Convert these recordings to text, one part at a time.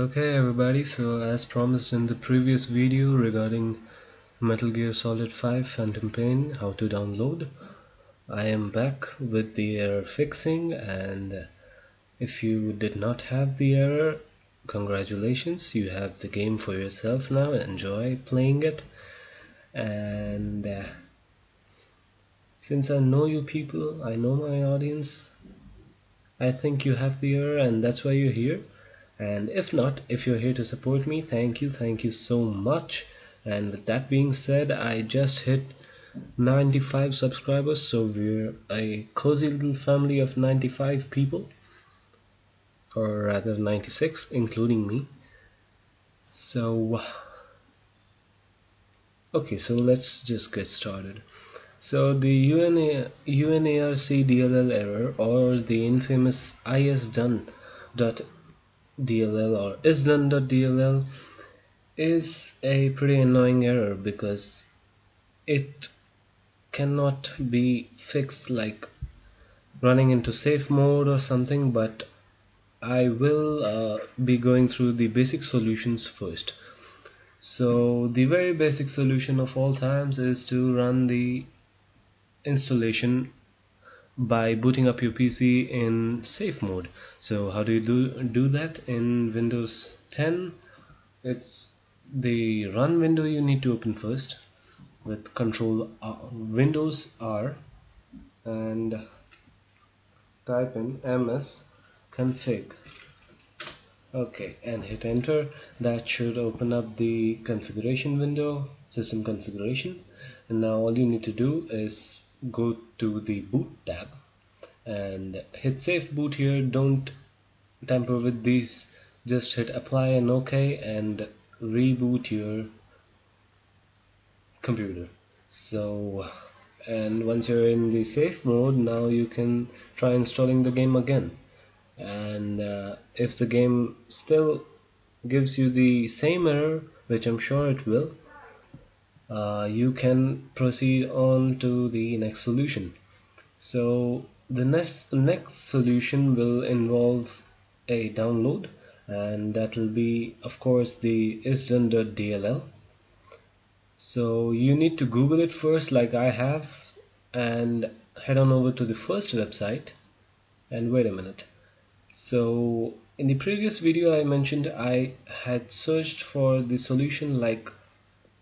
Okay everybody, so as promised in the previous video regarding Metal Gear Solid 5 Phantom Pain, how to download, I am back with the error fixing and if you did not have the error, congratulations, you have the game for yourself now, enjoy playing it and uh, since I know you people, I know my audience, I think you have the error and that's why you're here and if not if you're here to support me thank you thank you so much. And with that being said I just hit 95 subscribers so we're a cozy little family of 95 people or rather 96 including me. So okay so let's just get started. So the UNA, UNARC DLL error or the infamous isdone.exe DLL or isdone.dll is a pretty annoying error because it cannot be fixed like running into safe mode or something but I will uh, be going through the basic solutions first. So the very basic solution of all times is to run the installation by booting up your PC in safe mode. So how do you do, do that in Windows 10? It's the run window you need to open first with control R, Windows R and type in ms config okay and hit enter that should open up the configuration window system configuration and now all you need to do is go to the boot tab. And hit safe boot here. Don't tamper with these. Just hit apply and ok and reboot your computer. So and once you're in the safe mode now you can try installing the game again. And uh, if the game still gives you the same error which I'm sure it will uh, you can proceed on to the next solution. So the next next solution will involve a download and that will be of course the isdone.dll so you need to google it first like I have and head on over to the first website and wait a minute. So in the previous video I mentioned I had searched for the solution like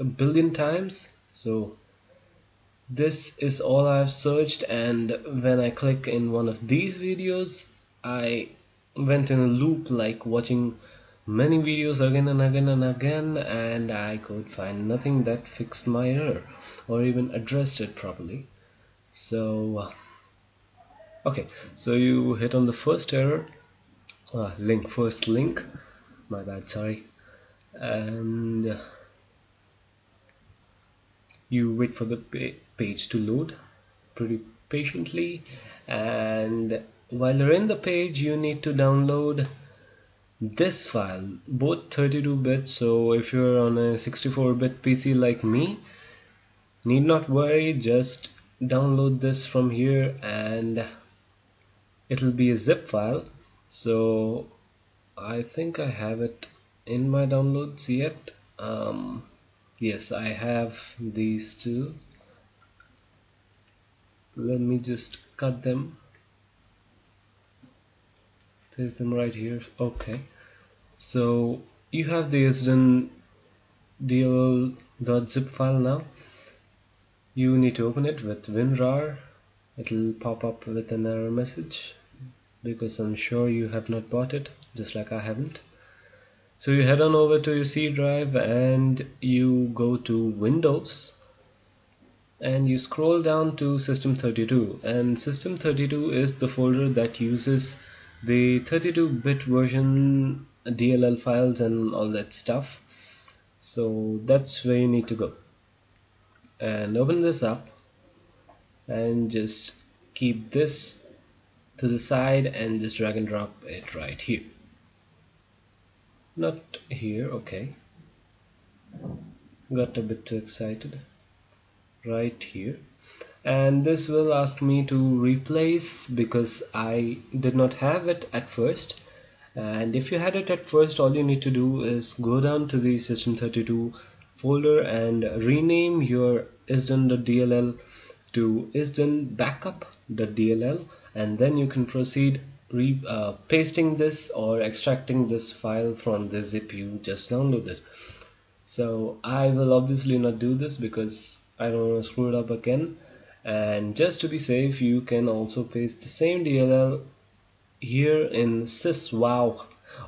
a billion times. So this is all I've searched and when I click in one of these videos I went in a loop like watching many videos again and again and again and I could find nothing that fixed my error or even addressed it properly. So okay. So you hit on the first error uh, link first link. My bad sorry. And you wait for the page to load pretty patiently. And while you're in the page you need to download this file both 32-bit so if you're on a 64-bit PC like me need not worry just download this from here and it'll be a zip file. So I think I have it in my downloads yet. Um, yes I have these two. Let me just cut them. Paste them right here. Okay. So you have the isdone dll.zip file now. You need to open it with winrar. It'll pop up with an error message because I'm sure you have not bought it just like I haven't so you head on over to your C drive and you go to Windows and you scroll down to system32 and system32 is the folder that uses the 32-bit version DLL files and all that stuff. So that's where you need to go. And open this up and just keep this to the side and just drag and drop it right here not here okay. Got a bit too excited. Right here. And this will ask me to replace because I did not have it at first. And if you had it at first all you need to do is go down to the system32 folder and rename your isdn.dll to isdn Backup.dll, and then you can proceed re, uh, pasting this or extracting this file from the zip you just downloaded. So I will obviously not do this because I don't want to screw it up again. And just to be safe you can also paste the same DLL here in syswow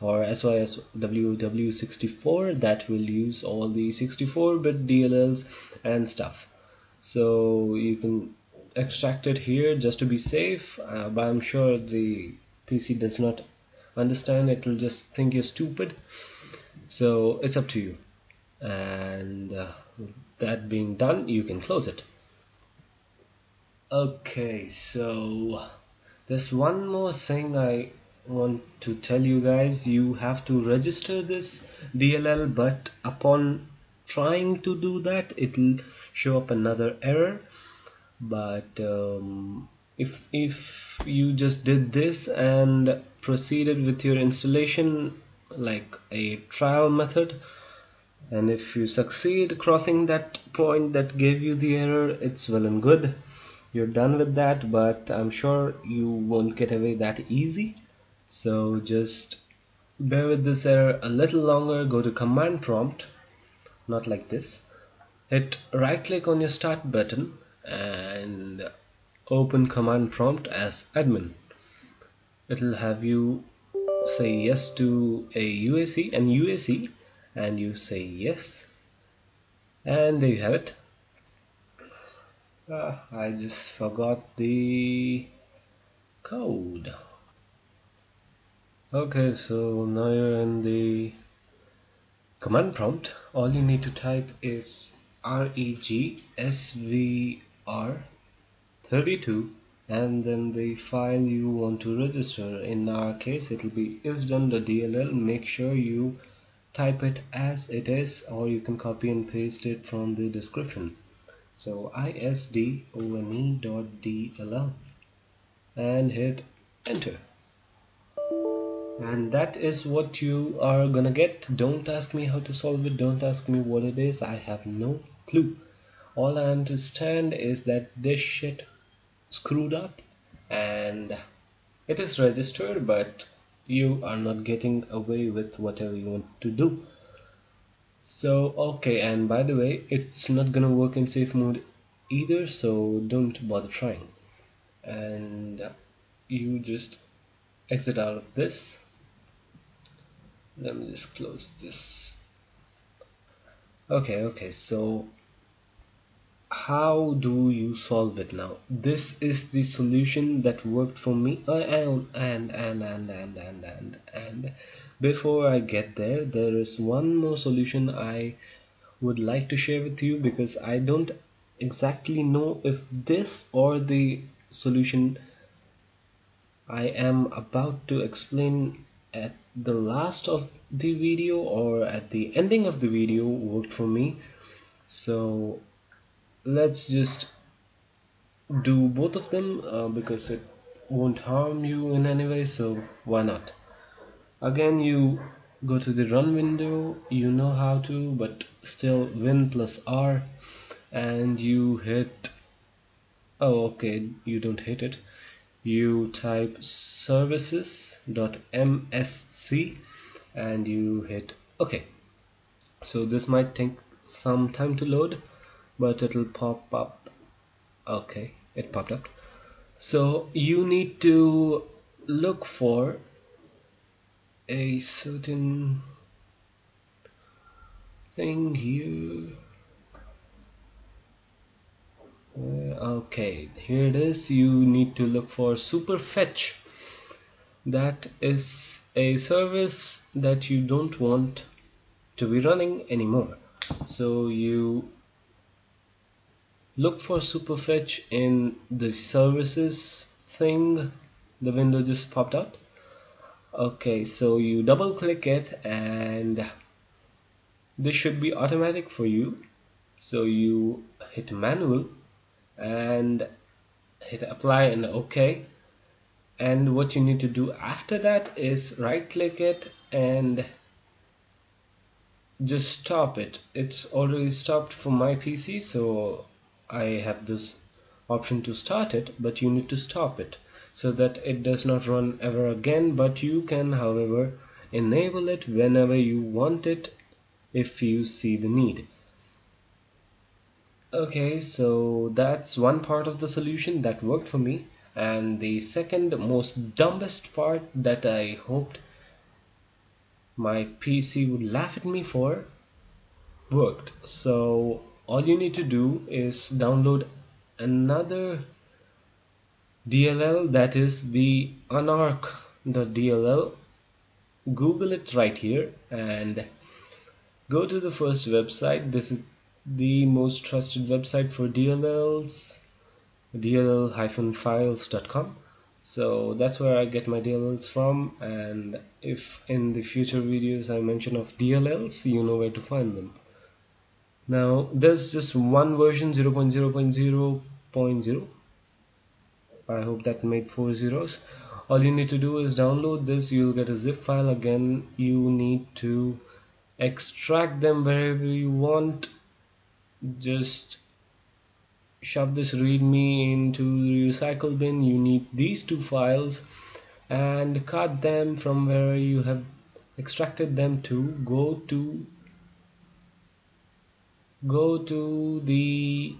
or SYSWOW64 that will use all the 64-bit DLLs and stuff. So you can extract it here just to be safe uh, but I'm sure the PC does not understand it will just think you're stupid. So it's up to you. And uh, that being done you can close it. Okay so there's one more thing I want to tell you guys. You have to register this DLL but upon trying to do that it'll show up another error. But um, if if you just did this and proceeded with your installation like a trial method and if you succeed crossing that point that gave you the error it's well and good. You're done with that but I'm sure you won't get away that easy. So just bear with this error a little longer go to command prompt not like this. Hit right click on your start button and open command prompt as admin. It'll have you say yes to a UAC and UAC and you say yes and there you have it. Uh, I just forgot the code. Okay so now you're in the command prompt. All you need to type is regsvr32 and then the file you want to register. In our case it will be isdn.dll make sure you type it as it is or you can copy and paste it from the description. So isdone.dll and hit enter. And that is what you are gonna get. Don't ask me how to solve it. Don't ask me what it is. I have no clue. All I understand is that this shit screwed up and it is registered but you are not getting away with whatever you want to do. So okay and by the way it's not gonna work in safe mode either so don't bother trying. And you just exit out of this. Let me just close this. Okay okay so how do you solve it now? This is the solution that worked for me. Uh, and and and and and and and, and before I get there there is one more solution I would like to share with you because I don't exactly know if this or the solution I am about to explain at the last of the video or at the ending of the video worked for me. So let's just do both of them uh, because it won't harm you in any way so why not? Again you go to the run window you know how to but still win plus R and you hit oh okay you don't hit it. You type services.msc and you hit okay. So this might take some time to load but it'll pop up. Okay it popped up. So you need to look for a certain thing here. Uh, okay here it is. You need to look for superfetch. That is a service that you don't want to be running anymore. So you look for superfetch in the services thing the window just popped out. Okay so you double click it and this should be automatic for you. So you hit manual and hit apply and ok. And what you need to do after that is right click it and just stop it. It's already stopped for my PC so I have this option to start it but you need to stop it so that it does not run ever again. But you can however enable it whenever you want it if you see the need. Okay so that's one part of the solution that worked for me. And the second most dumbest part that I hoped my PC would laugh at me for worked. So all you need to do is download another DLL that is the unarc.dll google it right here and go to the first website. This is the most trusted website for DLLs dll-files.com so that's where I get my DLLs from. And if in the future videos I mention of DLLs you know where to find them now there's just one version 0.0.0.0 I hope that made four zeros. All you need to do is download this. You'll get a zip file. Again you need to extract them wherever you want. Just shove this readme into the recycle bin. You need these two files and cut them from where you have extracted them to. Go to go to the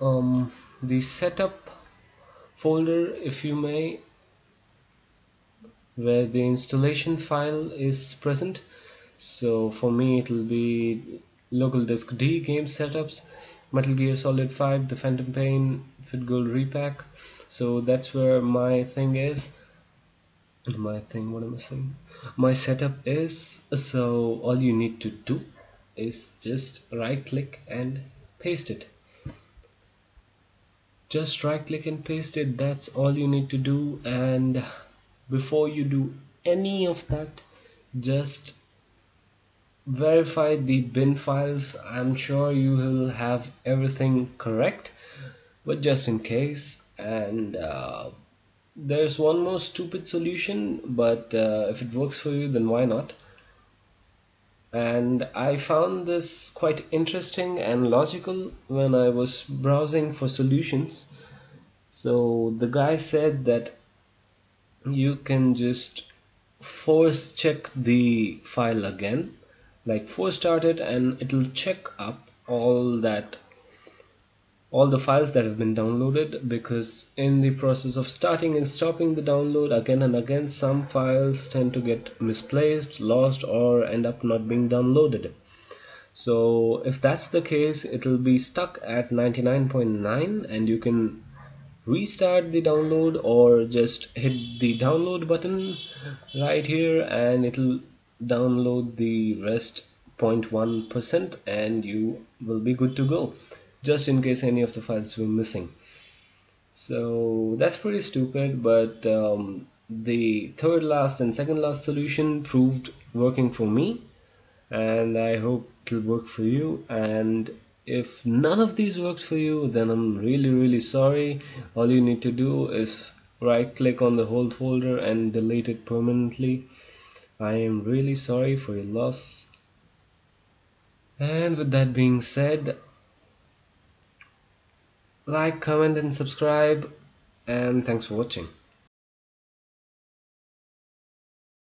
um, the setup folder if you may where the installation file is present. So for me it will be local disk D game setups Metal Gear Solid 5 the Phantom Pain Fit Girl repack. So that's where my thing is. My thing what am I saying? My setup is so all you need to do is just right click and paste it. Just right click and paste it that's all you need to do. And before you do any of that just verify the bin files. I'm sure you will have everything correct but just in case. And uh, there's one more stupid solution but uh, if it works for you then why not and I found this quite interesting and logical when I was browsing for solutions. So the guy said that you can just force check the file again like force start it and it'll check up all that all the files that have been downloaded because in the process of starting and stopping the download again and again some files tend to get misplaced lost or end up not being downloaded. So if that's the case it'll be stuck at 99.9 and you can restart the download or just hit the download button right here and it'll download the rest 0.1% and you will be good to go just in case any of the files were missing. So that's pretty stupid but um, the third last and second last solution proved working for me and I hope it'll work for you. And if none of these works for you then I'm really really sorry. All you need to do is right click on the whole folder and delete it permanently. I am really sorry for your loss. And with that being said like comment and subscribe. And thanks for watching